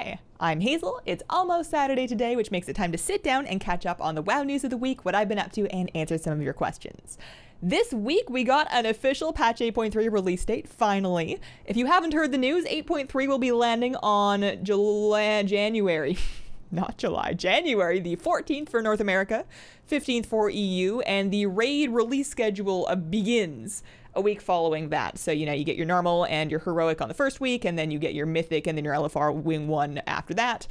Hi, I'm Hazel. It's almost Saturday today, which makes it time to sit down and catch up on the WoW news of the week, what I've been up to, and answer some of your questions. This week, we got an official patch 8.3 release date, finally. If you haven't heard the news, 8.3 will be landing on July, January. Not July, January the 14th for North America, 15th for EU, and the raid release schedule uh, begins a week following that. So, you know, you get your normal and your heroic on the first week, and then you get your mythic and then your LFR wing one after that.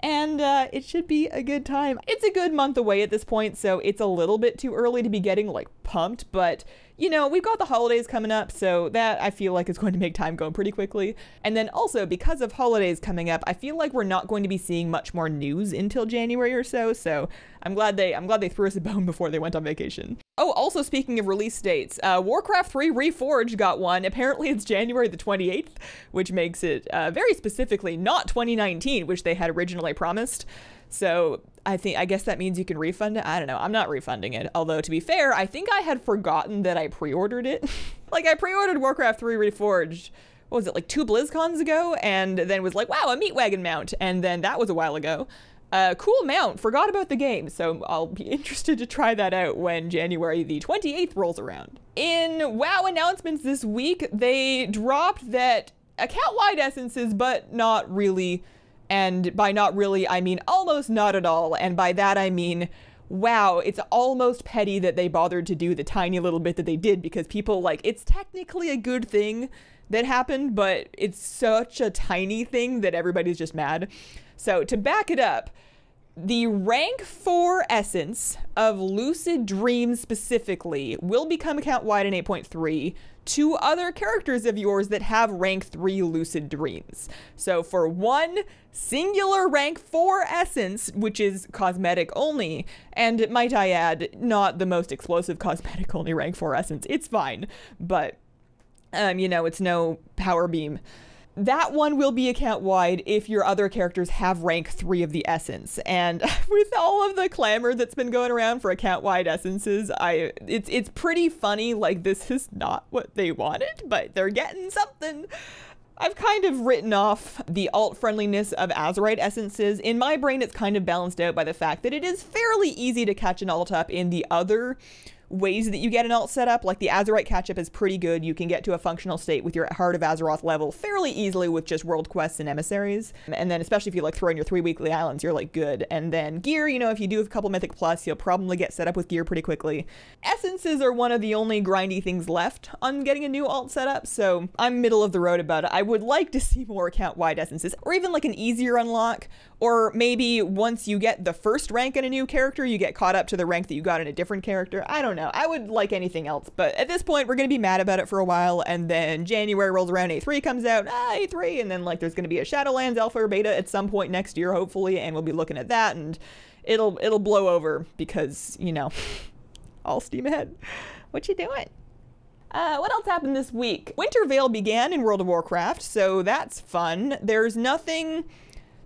And uh, it should be a good time. It's a good month away at this point, so it's a little bit too early to be getting like pumped, but you know, we've got the holidays coming up, so that I feel like is going to make time go pretty quickly. And then also, because of holidays coming up, I feel like we're not going to be seeing much more news until January or so, so I'm glad they I'm glad they threw us a bone before they went on vacation. Oh, also speaking of release dates, uh, Warcraft 3 Reforged got one. Apparently it's January the 28th, which makes it uh, very specifically not 2019, which they had originally promised. So I think I guess that means you can refund it. I don't know. I'm not refunding it. Although to be fair, I think I had forgotten that I pre-ordered it. like I pre-ordered Warcraft 3 Reforged. What was it like two BlizzCons ago? And then was like, wow, a meat wagon mount. And then that was a while ago. Uh, cool mount. Forgot about the game, so I'll be interested to try that out when January the 28th rolls around. In WoW announcements this week, they dropped that account-wide essences, but not really and by not really, I mean almost not at all. And by that, I mean, wow, it's almost petty that they bothered to do the tiny little bit that they did because people like, it's technically a good thing that happened, but it's such a tiny thing that everybody's just mad. So to back it up, the rank 4 essence of lucid dreams specifically will become account wide in 8.3 to other characters of yours that have rank 3 lucid dreams. So for one singular rank 4 essence, which is cosmetic only, and might I add, not the most explosive cosmetic only rank 4 essence, it's fine, but um, you know, it's no power beam that one will be account wide if your other characters have rank 3 of the essence. And with all of the clamor that's been going around for account wide essences, I it's it's pretty funny like this is not what they wanted, but they're getting something. I've kind of written off the alt friendliness of Azerite essences. In my brain, it's kind of balanced out by the fact that it is fairly easy to catch an alt up in the other ways that you get an alt set up. Like the Azerite catch-up is pretty good. You can get to a functional state with your Heart of Azeroth level fairly easily with just world quests and emissaries. And then especially if you like throw in your three weekly islands, you're like good. And then gear, you know, if you do a couple Mythic Plus, you'll probably get set up with gear pretty quickly. Essences are one of the only grindy things left on getting a new alt setup, so I'm middle of the road about it. I would like to see more account-wide essences, or even like an easier unlock, or maybe once you get the first rank in a new character, you get caught up to the rank that you got in a different character. I don't know. I would like anything else, but at this point, we're going to be mad about it for a while, and then January rolls around, 8.3 comes out, ah, 8.3, and then like there's going to be a Shadowlands alpha or beta at some point next year, hopefully, and we'll be looking at that, and it'll it'll blow over because you know, all steam ahead. What you doing? Uh, what else happened this week? Winter Veil began in World of Warcraft, so that's fun. There's nothing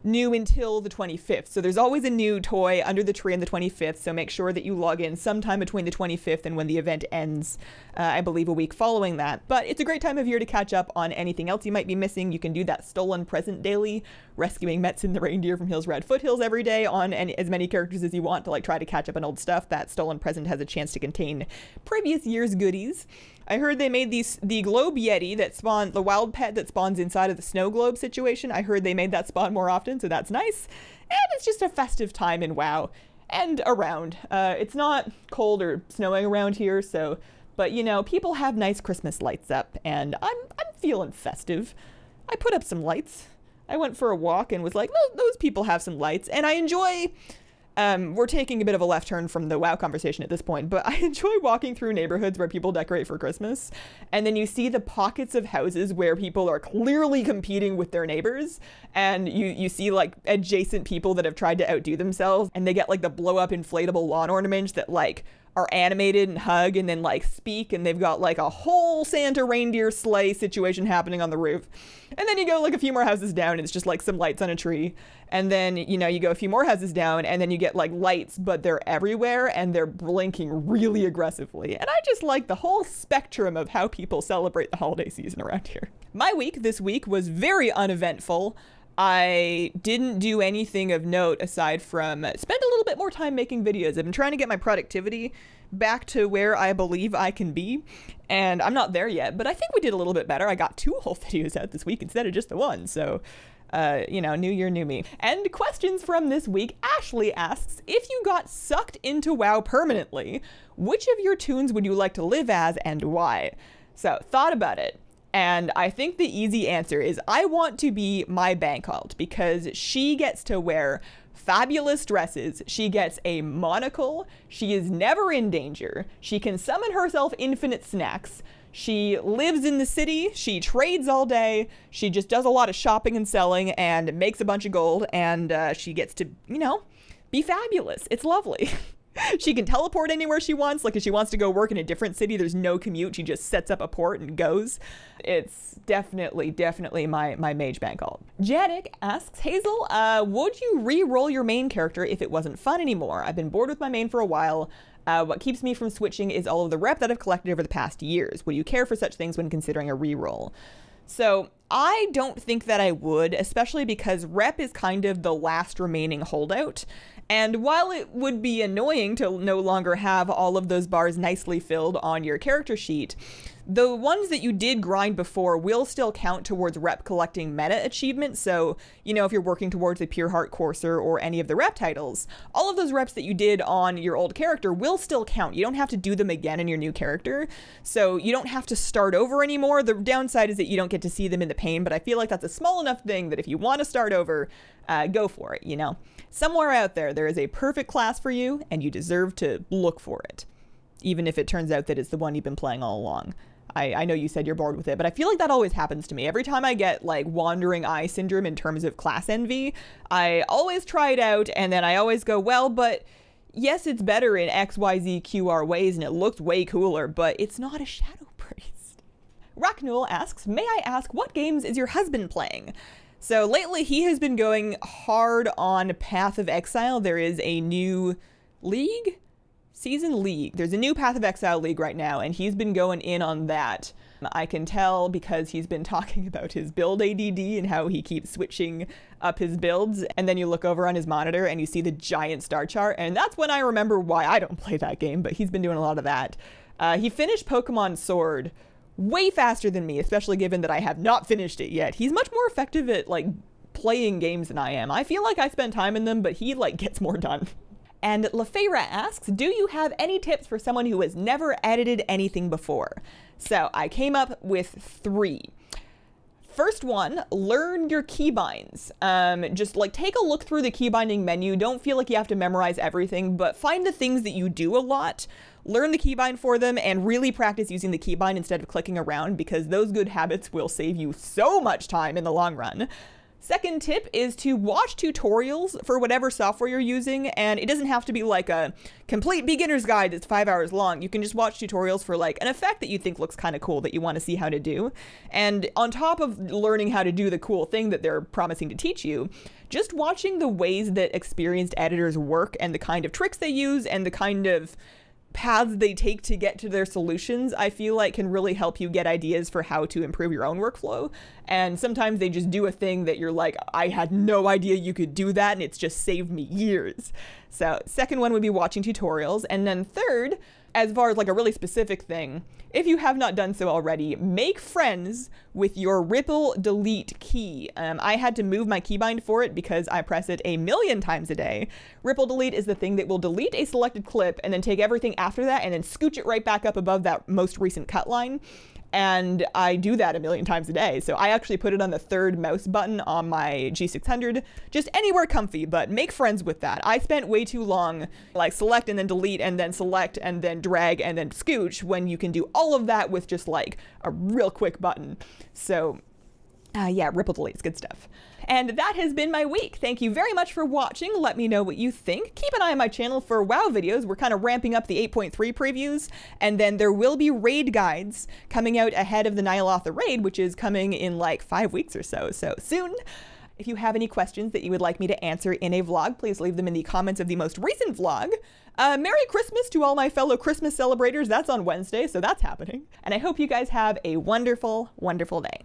new until the 25th. So there's always a new toy under the tree on the 25th. So make sure that you log in sometime between the 25th and when the event ends, uh, I believe a week following that. But it's a great time of year to catch up on anything else you might be missing. You can do that stolen present daily, rescuing Metzen the reindeer from Hillsbrad Foothills every day on any, as many characters as you want to like try to catch up on old stuff. That stolen present has a chance to contain previous year's goodies. I heard they made these the globe yeti that spawn the wild pet that spawns inside of the snow globe situation. I heard they made that spawn more often, so that's nice. And it's just a festive time in WoW and around. Uh, it's not cold or snowing around here, so but you know people have nice Christmas lights up, and I'm I'm feeling festive. I put up some lights. I went for a walk and was like, those people have some lights, and I enjoy um, we're taking a bit of a left turn from the WoW conversation at this point, but I enjoy walking through neighborhoods where people decorate for Christmas, and then you see the pockets of houses where people are clearly competing with their neighbors, and you you see like adjacent people that have tried to outdo themselves, and they get like the blow up inflatable lawn ornaments that like are animated and hug and then like speak and they've got like a whole Santa reindeer sleigh situation happening on the roof. And then you go like a few more houses down and it's just like some lights on a tree. And then, you know, you go a few more houses down and then you get like lights, but they're everywhere and they're blinking really aggressively. And I just like the whole spectrum of how people celebrate the holiday season around here. My week this week was very uneventful. I didn't do anything of note aside from spend a little bit more time making videos. I've been trying to get my productivity back to where I believe I can be, and I'm not there yet, but I think we did a little bit better. I got two whole videos out this week instead of just the one, so uh, you know, new year, new me. And questions from this week. Ashley asks If you got sucked into WoW permanently, which of your toons would you like to live as and why? So, thought about it. And I think the easy answer is I want to be my bank alt because she gets to wear fabulous dresses. She gets a monocle. She is never in danger. She can summon herself infinite snacks. She lives in the city, she trades all day, she just does a lot of shopping and selling and makes a bunch of gold, and uh, she gets to, you know, be fabulous. It's lovely. she can teleport anywhere she wants. Like if she wants to go work in a different city, there's no commute. She just sets up a port and goes. It's definitely, definitely my my mage bank alt. Janik asks Hazel, uh, would you re-roll your main character if it wasn't fun anymore? I've been bored with my main for a while. Uh, what keeps me from switching is all of the rep that I've collected over the past years. Would you care for such things when considering a re-roll? So I don't think that I would, especially because rep is kind of the last remaining holdout. And while it would be annoying to no longer have all of those bars nicely filled on your character sheet, the ones that you did grind before will still count towards rep collecting meta achievements. So, you know, if you're working towards a Pure Heart Courser or any of the rep titles, all of those reps that you did on your old character will still count. You don't have to do them again in your new character. So you don't have to start over anymore. The downside is that you don't get to see them in the pane, but I feel like that's a small enough thing that if you want to start over, uh, go for it, you know? Somewhere out there, there is a perfect class for you, and you deserve to look for it, even if it turns out that it's the one you've been playing all along. I, I know you said you're bored with it, but I feel like that always happens to me. Every time I get like wandering eye syndrome in terms of class envy, I always try it out and then I always go, well, but yes, it's better in XYZQR ways and it looks way cooler, but it's not a Shadow Priest. Racknul asks, May I ask, what games is your husband playing? So lately he has been going hard on Path of Exile. There is a new league season league. There's a new Path of Exile league right now, and he's been going in on that. I can tell because he's been talking about his build ADD and how he keeps switching up his builds. And then you look over on his monitor and you see the giant star chart. And that's when I remember why I don't play that game, but he's been doing a lot of that. Uh, he finished Pokemon Sword way faster than me, especially given that I have not finished it yet. He's much more effective at like playing games than I am. I feel like I spend time in them, but he like gets more done. And LaFeira asks, do you have any tips for someone who has never edited anything before? So I came up with three. First one, learn your keybinds. Um, just like take a look through the keybinding menu. Don't feel like you have to memorize everything, but find the things that you do a lot, learn the keybind for them, and really practice using the keybind instead of clicking around because those good habits will save you so much time in the long run. Second tip is to watch tutorials for whatever software you're using, and it doesn't have to be like a complete beginner's guide that's five hours long. You can just watch tutorials for like an effect that you think looks kind of cool that you want to see how to do. And on top of learning how to do the cool thing that they're promising to teach you, just watching the ways that experienced editors work and the kind of tricks they use and the kind of paths they take to get to their solutions, I feel like can really help you get ideas for how to improve your own workflow. And sometimes they just do a thing that you're like, I had no idea you could do that, and it's just saved me years. So, second one would be watching tutorials. And then third, as far as like a really specific thing, if you have not done so already, make friends with your Ripple delete key. Um, I had to move my keybind for it because I press it a million times a day. Ripple delete is the thing that will delete a selected clip and then take everything after that and then scooch it right back up above that most recent cut line and I do that a million times a day. So I actually put it on the third mouse button on my G600, just anywhere comfy, but make friends with that. I spent way too long like select and then delete and then select and then drag and then scooch when you can do all of that with just like a real quick button. So uh, yeah, Ripple deletes, good stuff. And that has been my week. Thank you very much for watching. Let me know what you think. Keep an eye on my channel for WoW videos. We're kind of ramping up the 8.3 previews, and then there will be raid guides coming out ahead of the Ny'alotha raid, which is coming in like five weeks or so, so soon. If you have any questions that you would like me to answer in a vlog, please leave them in the comments of the most recent vlog. Uh, Merry Christmas to all my fellow Christmas celebrators. That's on Wednesday, so that's happening. And I hope you guys have a wonderful, wonderful day.